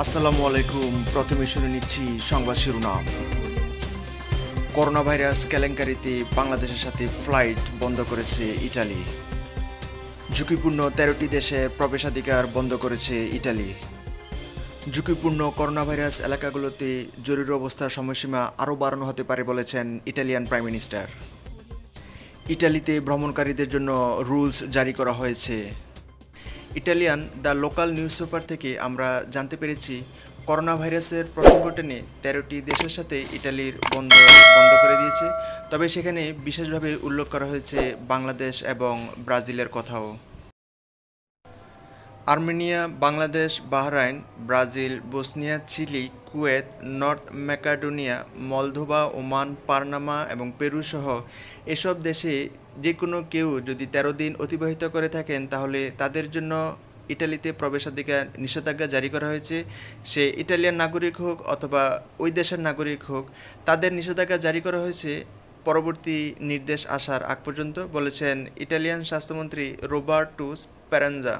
আসসালামু আলাইকুম। প্রথমে শুনে নিচ্ছি সংবাদ শিরোনাম। করোনা ভাইরাস কেলেঙ্কারিতে বাংলাদেশের সাথে ফ্লাইট বন্ধ করেছে ইটালি। ঝুঁকিপূর্ণ তেরোটি দেশে প্রবেশাধিকার বন্ধ করেছে ইটালি। ঝুঁকিপূর্ণ করোনা ভাইরাস এলাকাগুলোতে জরুরি অবস্থার সময়সীমা আরও বাড়ানো হতে পারে বলেছেন ইটালিয়ান প্রাইম মিনিস্টার। ইটালিতে ভ্রমণকারীদের জন্য রুলস জারি করা হয়েছে। Italian the local newspaper থেকে আমরা জানতে পেরেছি করোনা ভাইরাসের প্রসঙ্গ টেনে তেরোটি দেশের সাথে ইটালির বন্ধ বন্ধ করে দিয়েছে। তবে সেখানে বিশেষভাবে উল্লেখ করা হয়েছে বাংলাদেশ এবং ব্রাজিলের কথাও। Armenia, Bangladesh, Bahrain, Brazil, Bosnia, Chile, Kuwait, North Macedonia, Moldova, Oman, Panama এবং পেরু সহ এসব দেশে যে কোনো কেউ যদি তেরো দিন অতিবাহিত করে থাকেন, তাহলে তাদের জন্য ইটালিতে প্রবেশাধিকার নিষেধাজ্ঞা জারি করা হয়েছে। সে ইটালিয়ান নাগরিক হোক অথবা ওই দেশের নাগরিক হোক, তাদের নিষেধাজ্ঞা জারি করা হয়েছে। পরবর্তী নির্দেশ আসার আগ পর্যন্ত, বলেছেন ইটালিয়ান স্বাস্থ্যমন্ত্রী রোবার্টো স্প্যারানজা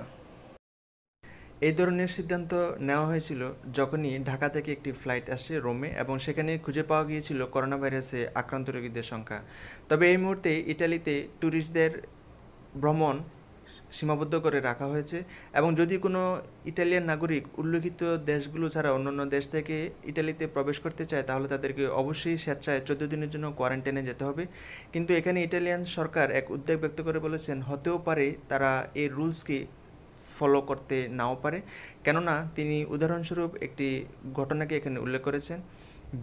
এই ধরনের সিদ্ধান্ত নেওয়া হয়েছিল যখনই ঢাকা থেকে একটি ফ্লাইট আসে রোমে এবং সেখানে খুঁজে পাওয়া গিয়েছিল করোনা ভাইরাসে আক্রান্ত রোগীদের সংখ্যা। তবে এই মুহূর্তে ইটালিতে ট্যুরিস্টদের ভ্রমণ সীমাবদ্ধ করে রাখা হয়েছে এবং যদি কোনো ইটালিয়ান নাগরিক উল্লেখিত দেশগুলো ছাড়া অন্যান্য দেশ থেকে ইটালিতে প্রবেশ করতে চায়, তাহলে তাদেরকে অবশ্যই স্বেচ্ছায় চোদ্দ দিনের জন্য কোয়ারেন্টাইনে যেতে হবে। কিন্তু এখানে ইটালিয়ান সরকার এক উদ্বেগ ব্যক্ত করে বলেছেন, হতেও পারে তারা এই রুলসকে ফলো করতে নাও পারে। কেননা তিনি উদাহরণস্বরূপ একটি ঘটনাকে এখানে উল্লেখ করেছেন।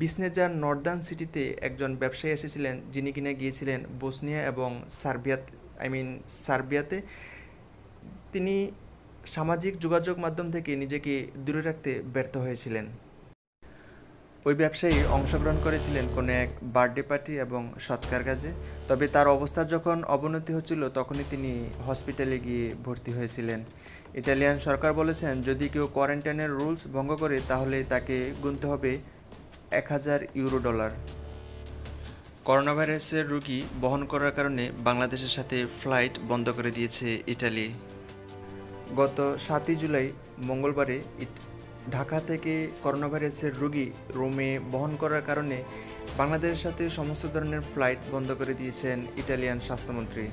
বিসনেজার নর্দার্ন সিটিতে একজন ব্যবসায়ী এসেছিলেন, যিনি কিনা গিয়েছিলেন বসনিয়া এবং সার্বিয়া আই মিন সার্বিয়াতে। তিনি সামাজিক যোগাযোগ মাধ্যম থেকে নিজেকে দূরে রাখতে ব্যর্থ হয়েছিলেন। ওই ব্যবসায়ী অংশগ্রহণ করেছিলেন কোনো এক বার্থডে পার্টি এবং সৎকার কাজে। তবে তার অবস্থার যখন অবনতি হচ্ছিল, তখনই তিনি হসপিটালে গিয়ে ভর্তি হয়েছিলেন। ইটালিয়ান সরকার বলেছেন, যদি কেউ কোয়ারেন্টাইনের রুলস ভঙ্গ করে, তাহলে তাকে গুনতে হবে এক হাজার ইউরো ডলার। করোনা ভাইরাসের রোগী বহন করার কারণে বাংলাদেশের সাথে ফ্লাইট বন্ধ করে দিয়েছে ইটালি। গত সাতই জুলাই মঙ্গলবারে ঢাকা থেকে করোনা ভাইরাসের রোগী রোমে বহন করার কারণে বাংলাদেশের সাথে সমস্ত ধরনের ফ্লাইট বন্ধ করে দিয়েছেন ইটালিয়ান স্বাস্থ্যমন্ত্রী।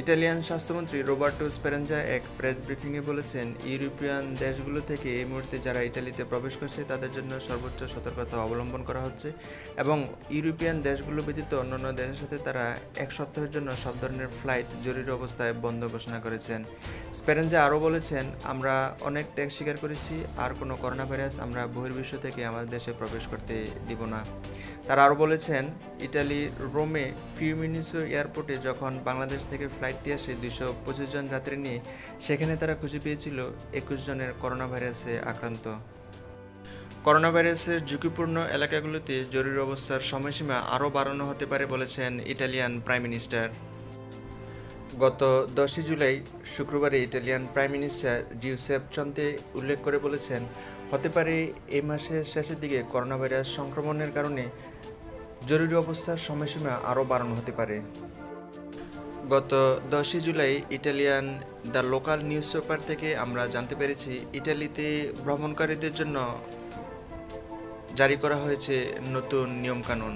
ইটালিয়ান স্বাস্থ্যমন্ত্রী রোবার্টো স্পেরেঞ্জা এক প্রেস ব্রিফিংয়ে বলেছেন, ইউরোপিয়ান দেশগুলো থেকে এই মুহূর্তে যারা ইটালিতে প্রবেশ করছে, তাদের জন্য সর্বোচ্চ সতর্কতা অবলম্বন করা হচ্ছে এবং ইউরোপিয়ান দেশগুলো ব্যতীত অন্যান্য দেশের সাথে তারা এক সপ্তাহের জন্য সব ধরনের ফ্লাইট জরুরি অবস্থায় বন্ধ ঘোষণা করেছেন। স্পেরেঞ্জা আরও বলেছেন, আমরা অনেক ত্যাগ স্বীকার করেছি, আর কোনো করোনা ভাইরাস আমরা বহির্বিশ্ব থেকে আমাদের দেশে প্রবেশ করতে দিব না। তারা আরও বলেছেন ইটালির রোমে ফিউমিনিসো এয়ারপোর্টে যখন বাংলাদেশ থেকে ফ্লাইটটি আসে দুশো পঁচিশ জন যাত্রী নিয়ে, সেখানে তারা খুঁজে পেয়েছিল একুশ জনের করোনা ভাইরাসে আক্রান্ত। করোনা ভাইরাসের ঝুঁকিপূর্ণ এলাকাগুলোতে জরুরি অবস্থার সময়সীমা আরও বাড়ানো হতে পারে বলেছেন ইটালিয়ান প্রাইম মিনিস্টার। গত দশই জুলাই, শুক্রবারে Italian prime minister Giuseppe Conte উল্লেখ করে বলেছেন, হতে পারে এই মাসের শেষের দিকে করোনা ভাইরাস সংক্রমণের কারণে জরুরি অবস্থার সময়সীমা আরও বাড়ানো হতে পারে। গত দশই July Italian the local newspaper থেকে আমরা জানতে পেরেছি, ইটালিতে ভ্রমণকারীদের জন্য জারি করা হয়েছে নতুন নিয়মকানুন।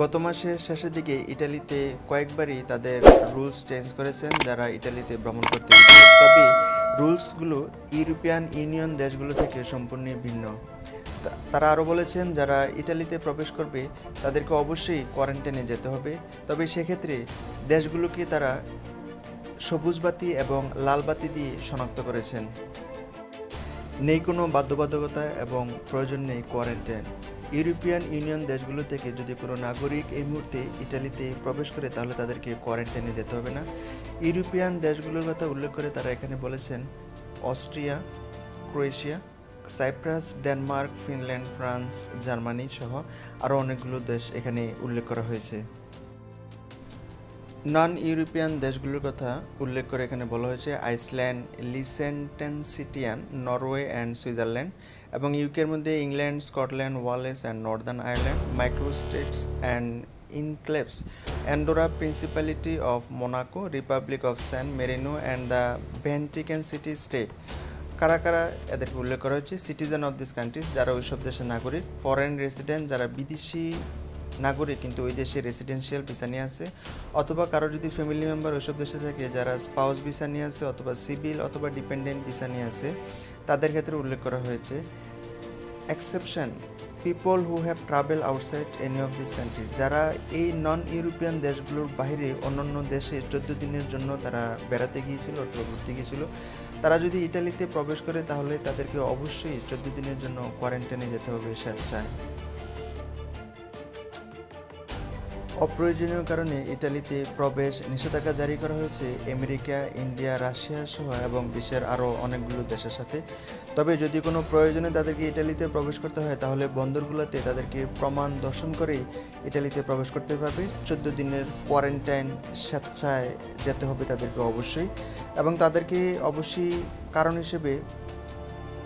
গত মাসের শেষের দিকে ইটালিতে কয়েকবারই তাদের রুলস চেঞ্জ করেছেন যারা ইটালিতে ভ্রমণ করতে তবে রুলসগুলো ইউরোপিয়ান ইউনিয়ন দেশগুলো থেকে সম্পূর্ণ ভিন্ন। তারা আরও বলেছেন, যারা ইটালিতে প্রবেশ করবে, তাদেরকে অবশ্যই কোয়ারেন্টাইনে যেতে হবে। তবে সেক্ষেত্রে দেশগুলোকে তারা সবুজ বাতি এবং লাল বাতি দিয়ে শনাক্ত করেছেন। নেই কোনো বাধ্যবাধকতা এবং প্রয়োজন নেই কোয়ারেন্টাইন। ইউরোপিয়ান ইউনিয়ন দেশগুলো থেকে যদি কোনো নাগরিক এই মুহূর্তে ইটালিতে প্রবেশ করে, তাহলে তাদেরকে কোয়ারেন্টাইনে যেতে হবে না। ইউরোপিয়ান দেশগুলোর কথা উল্লেখ করে তারা এখানে বলেছেন, Austria, Croatia Cyprus, Denmark, Finland, France, Germany সহ আরও অনেকগুলো দেশ এখানে উল্লেখ করা হয়েছে। নন ইউরোপিয়ান দেশগুলোর কথা উল্লেখ করে এখানে বলা হয়েছে, Iceland, Liechtenstein, Norway and Switzerland এবং ইউকের মধ্যে England, Scotland, Wales and Northern Ireland, microstates and enclaves, Andorra principality of Monaco, republic of San Marino and the Vatican City State. কারা কারা এদেরকে উল্লেখ করা হয়েছে? সিটিজেন অফ দিস কান্ট্রিজ যারা ওইসব দেশের নাগরিক ফরেন রেসিডেন্ট যারা বিদেশি নাগরিক কিন্তু ওই দেশে রেসিডেন্সিয়াল ভিসা নিয়ে আছে, অথবা কারও যদি ফ্যামিলি মেম্বার ওইসব দেশে থাকে, যারা স্পাউস ভিসা নিয়ে আছে, অথবা সিভিল অথবা ডিপেন্ডেন্ট ভিসা নিয়ে আছে, তাদের ক্ষেত্রে উল্লেখ করা হয়েছে। Exception people who have travel outside any of this countries যারা এই নন ইউরোপিয়ান দেশগুলোর বাইরে অন্যান্য দেশে চোদ্দ দিনের জন্য তারা বেড়াতে গিয়েছিল অথবা ঘুরতে গিয়েছিল, তারা যদি ইটালিতে প্রবেশ করে তাহলে তাদেরকে অবশ্যই চোদ্দ দিনের জন্য কোয়ারেন্টাইনে যেতে হবে, স্বেচ্ছায়। অপ্রয়োজনীয় কারণে ইটালিতে প্রবেশ নিষেধাজ্ঞা জারি করা হয়েছে, আমেরিকা, ইন্ডিয়া, রাশিয়া সহ এবং বিশ্বের আরও অনেকগুলো দেশের সাথে। তবে যদি কোনো প্রয়োজনে তাদেরকে ইটালিতে প্রবেশ করতে হয়, তাহলে বন্দরগুলোতে তাদেরকে প্রমাণ দর্শন করেই ইটালিতে প্রবেশ করতে পারবে চোদ্দ দিনের কোয়ারেন্টাইন স্বেচ্ছায় যেতে হবে তাদেরকে অবশ্যই। এবং তাদেরকে অবশ্যই কারণ হিসেবে,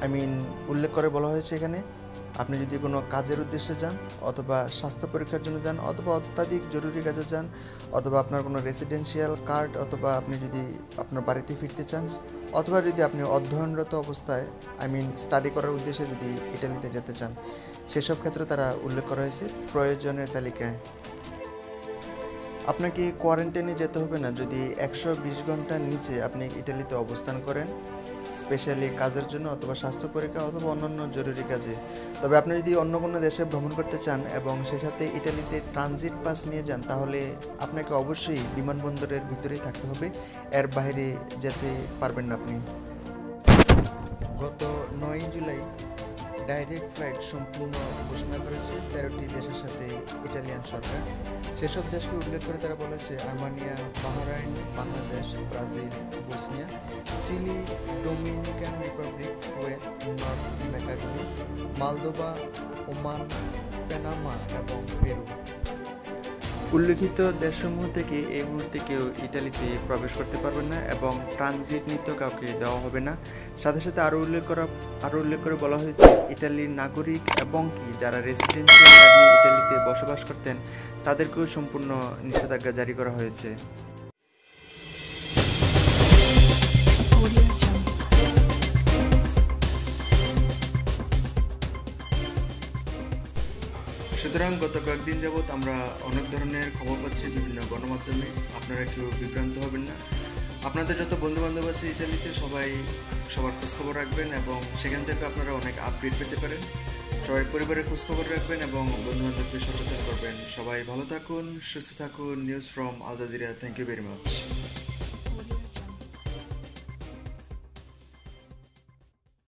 আই মিন, উল্লেখ করে বলা হয়েছে এখানে। আপনি যদি কোনো কাজের উদ্দেশ্যে যান, অথবা স্বাস্থ্য পরীক্ষার জন্য যান, অথবা অত্যাধিক জরুরি কাজে যান, অথবা আপনার কোনো রেসিডেন্সিয়াল কার্ড অথবা আপনি যদি আপনার বাড়িতে ফিরতে চান, অথবা যদি আপনি অধ্যয়নরত অবস্থায় আই মিন স্টাডি করার উদ্দেশ্যে যদি ইটালিতে যেতে চান, সেসব ক্ষেত্রে তারা উল্লেখ করা হয়েছে, প্রয়োজনের তালিকায়। আপনাকে কোয়ারেন্টাইনে যেতে হবে না, যদি একশো বিশ ঘণ্টার নিচে আপনি ইটালিতে অবস্থান করেন। স্পেশালি কাজের জন্য অথবা স্বাস্থ্য পরীক্ষা অথবা অন্যান্য জরুরি কাজে। তবে আপনি যদি অন্য কোনো দেশে ভ্রমণ করতে চান এবং সেই সাথে ইটালিতে ট্রানজিট পাস নিয়ে যান, তাহলে আপনাকে অবশ্যই বিমানবন্দরের ভিতরেই থাকতে হবে। এর বাইরে যেতে পারবেন না আপনি। গত নয় জুলাই ডাইরেক্ট ফ্লাইট সম্পূর্ণ ঘোষণা করেছে তেরোটি দেশের সাথে ইটালিয়ান সরকার। সেসব দেশকে উল্লেখ করে তারা বলেছে Armenia, Bahrain, Bangladesh, Brazil, Bosnia, Chile, Dominican Republic, Kuwait Moldova, Oman, Panama এবং পেরু। উল্লেখিত দেশসমূহ থেকে এই মুহূর্তে কেউ ইটালিতে প্রবেশ করতে পারবে না এবং ট্রানজিট নীতি কাউকে দেওয়া হবে না। সাথে সাথে আরও উল্লেখ করা, আরও উল্লেখ করে বলা হয়েছে ইটালির নাগরিক এবং কি যারা রেসিডেন্সিয়াল ইটালিতে বসবাস করতেন, তাদেরকেও সম্পূর্ণ নিষেধাজ্ঞা জারি করা হয়েছে। সুতরাং গত কয়েকদিন যাবৎ আমরা অনেক ধরনের খবর পাচ্ছি বিভিন্ন গণমাধ্যমে। আপনারা কেউ বিভ্রান্ত হবেন না। আপনাদের যত বন্ধু বান্ধব আছে ইটালিতে সবাই সবার খোঁজখবর রাখবেন এবং সেখান থেকে আপনারা অনেক আপডেট পেতে পারেন। সবাই পরিবারের খোঁজখবর রাখবেন এবং বন্ধু বান্ধবকে সচেতন করবেন। সবাই ভালো থাকুন, সুস্থ থাকুন। News from Al Jazeera thank you very much